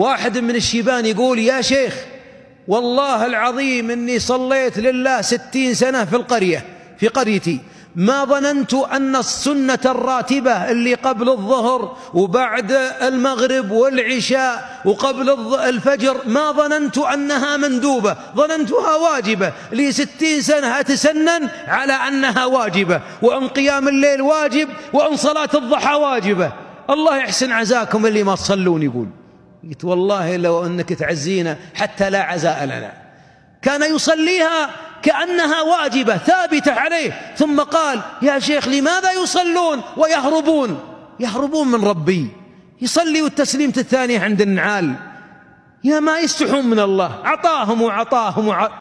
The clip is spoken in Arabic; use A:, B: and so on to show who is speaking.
A: واحد من الشيبان يقول يا شيخ والله العظيم إني صليت لله ستين سنة في القرية في قريتي. ما ظننت أن السنة الراتبة اللي قبل الظهر وبعد المغرب والعشاء وقبل الفجر ما ظننت أنها مندوبة. ظننتها واجبة. لي ستين سنة أتسنن على أنها واجبة. وأن قيام الليل واجب وأن صلاة الضحى واجبة. الله يحسن عزاكم اللي ما تصلون يقول. قلت والله لو أنك تعزينا حتى لا عزاء لنا. كان يصليها كأنها واجبة ثابتة عليه. ثم قال يا شيخ لماذا يصلون ويهربون؟ يهربون من ربي. يصلي والتسليمه الثانية عند النعال. يا ما يستحون من الله. اعطاهم وعطاهم وعطاهم